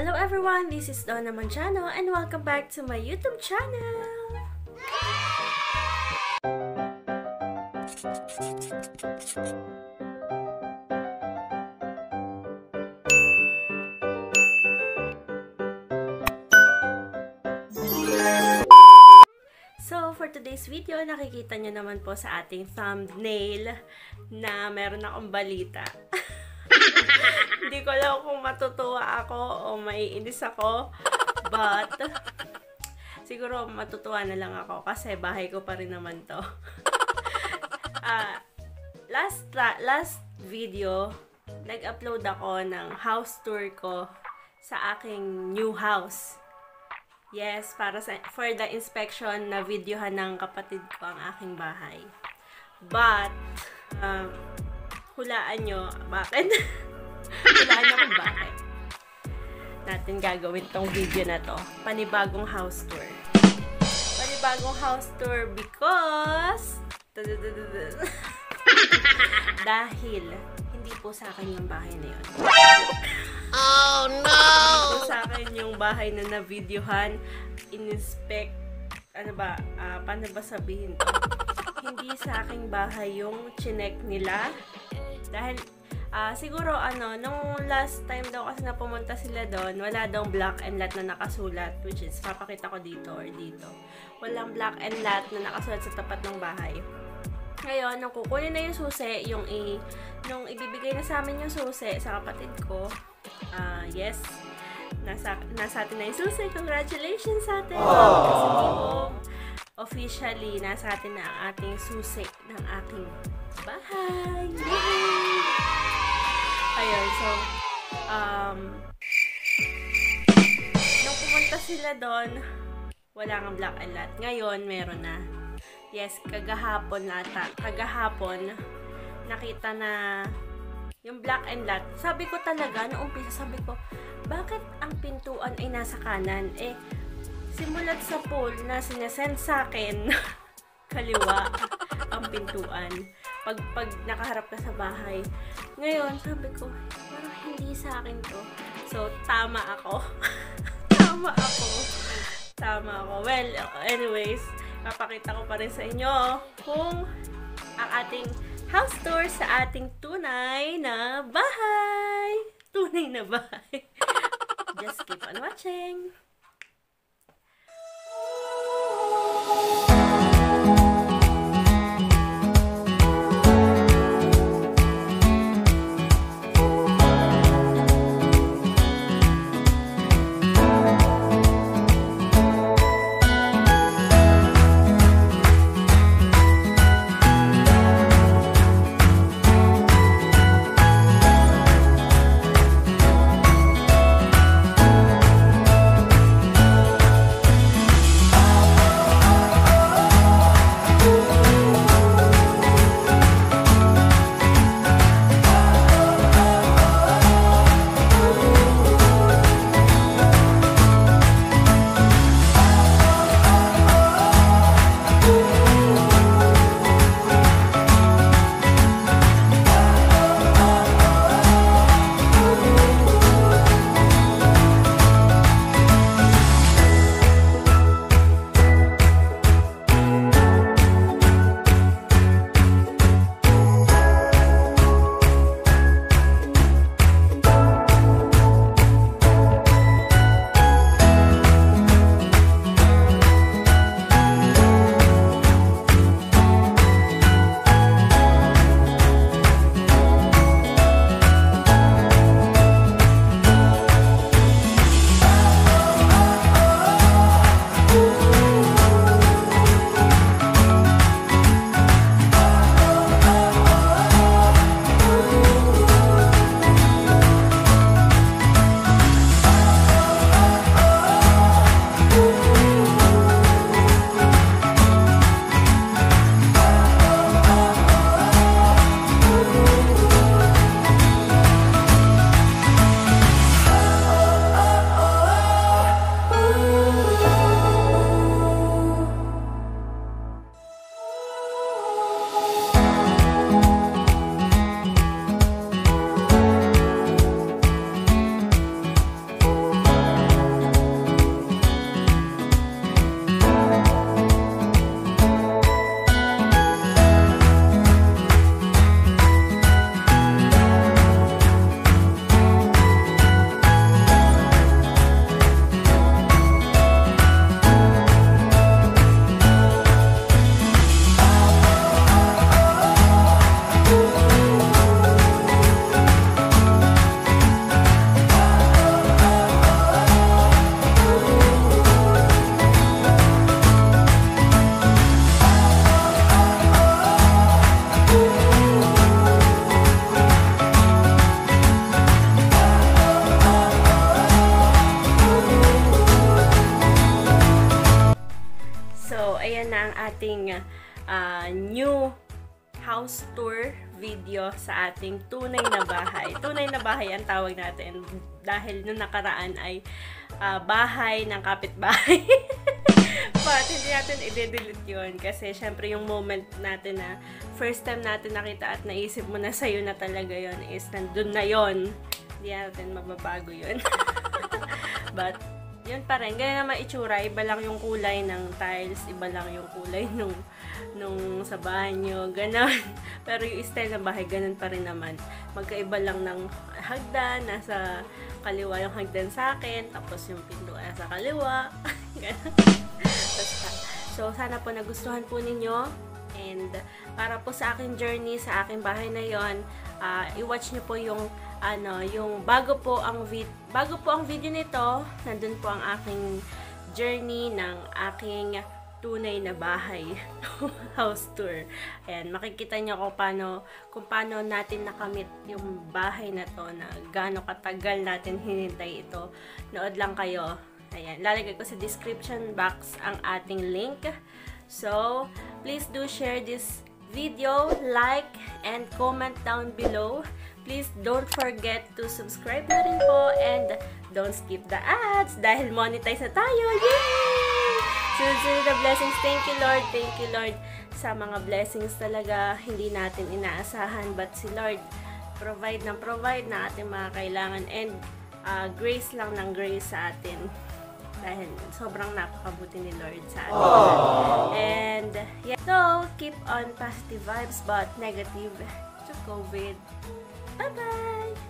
Hello everyone, this is Donna Manchano and welcome back to my YouTube channel! So, for today's video, nakikita nyo naman po sa ating thumbnail na meron akong balita. Hindi ko alam kung matutuwa ako o maiinis ako. But, siguro matutuwa na lang ako kasi bahay ko pa rin naman to. uh, last, last video, nag-upload ako ng house tour ko sa aking new house. Yes, para sa, for the inspection na videohan ng kapatid ko ang aking bahay. But, um, hulaan nyo, bakit? Natin gagawin tong video na to. Panibagong house tour. Panibagong house tour because... Dahil, hindi po sa akin yung bahay na yun. Oh no! Hindi po sa akin yung bahay na na-videohan, in-inspect, ano ba, uh, paano ba sabihin hindi sa aking bahay yung chinek nila. Dahil, uh, siguro ano, nung last time daw kasi na pumunta sila doon, wala daw black and lot na nakasulat, which is, papakita ko dito or dito. Walang black and lot na nakasulat sa tapat ng bahay. Ngayon, nung kukunin na yung susi, yung i, nung ibibigay na sa amin yung susi sa kapatid ko, uh, yes, nasa, nasa atin na yung susi. Congratulations sa atin! Officially, nasa atin na ang ating susi ng ating bahay. Yay! Ayun, so, um, nung pumunta sila doon, wala nga black and lot. Ngayon, meron na. Yes, kagahapon nata. Kagahapon, nakita na yung black and lot. Sabi ko talaga, noong umpisa, sabi ko, bakit ang pintuan ay nasa kanan? Eh, simulat sa pool na sinesend sa akin, kaliwa ang pintuan. Pag, pag nakaharap ka sa bahay. Ngayon, sabi ko, parang hindi sa akin to. So, tama ako. tama ako. Tama ako. Well, anyways, papakita ko pa rin sa inyo kung ang ating house tour sa ating tunay na bahay. Tunay na bahay. Just keep on watching. Ating ah, new house tour video sa ating tunay na bahay. Tunay na bahay ang tawag natin dahil nung nakaraan ay ah, bahay ng kapitbahay. But hindi natin i-delete yun kasi syempre yung moment natin na first time natin nakita at naisip mo na sa'yo na talaga yon is nandun na yon Hindi natin mababago yun. But yun pa rin. Ganyan naman itsura. Iba lang yung kulay ng tiles. Iba lang yung kulay nung, nung sa banyo. Ganon. Pero yung style ng bahay, ganun pa rin naman. Magkaiba lang ng hagdan. Nasa kaliwa yung hagdan sa akin. Tapos yung pintuan nasa kaliwa. Ganon. So, sana po nagustuhan po ninyo. And para po sa aking journey sa aking bahay na yon, ah, i-watch niyo po yung ano, yung bago po ang bago po ang video nito, nandun po ang aking journey ng aking tunay na bahay house tour. Ayan, makikita niyo kung paano kung paano natin nakamit yung bahay na to na gaano katagal natin hinintay ito. Nood lang kayo. Ayan, lalagay ko sa description box ang ating link. So, please do share this video, like, and comment down below. Please don't forget to subscribe na rin po and don't skip the ads dahil monetize na tayo. Yay! Sunod-sunod na blessings. Thank you, Lord. Thank you, Lord, sa mga blessings talaga hindi natin inaasahan. But si Lord, provide ng provide na ating mga kailangan and uh, grace lang ng grace sa atin dahil sobrang napakabuti ni Lord sa atin. And yeah, so keep on positive vibes but negative to COVID. 拜拜。